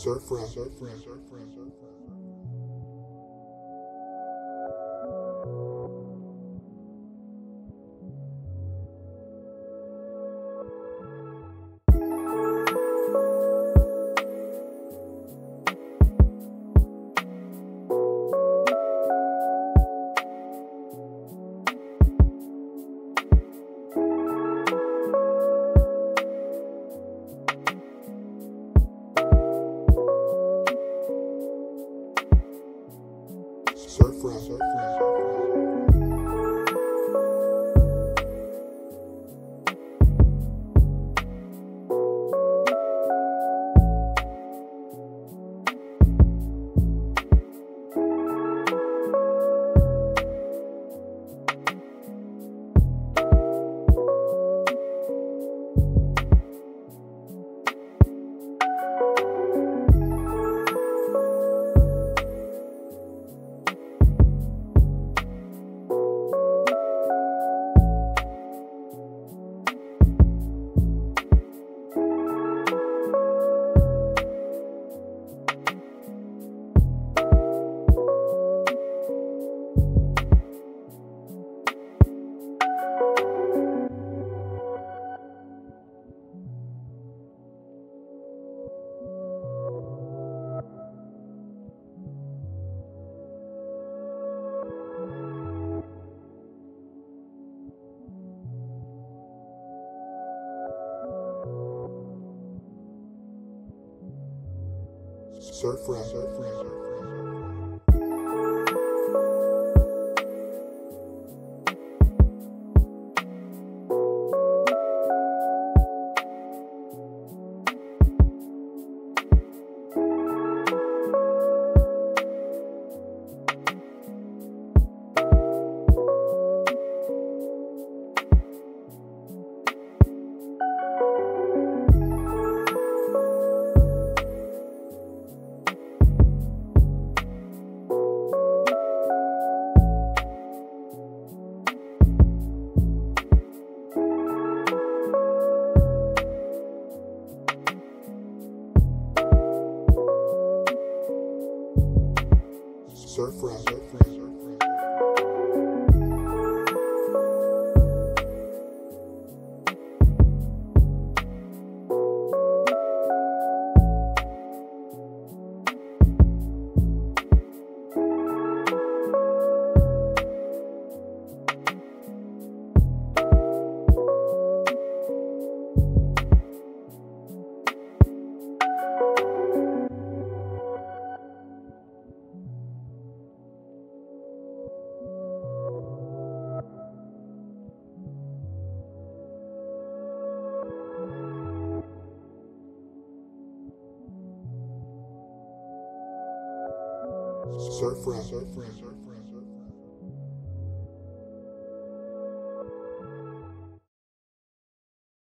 Surf rap. Surf rap. Surf rap. Surf rap. Surf rap. Surf rap. Surf Rock. Surf rap. Surf rap.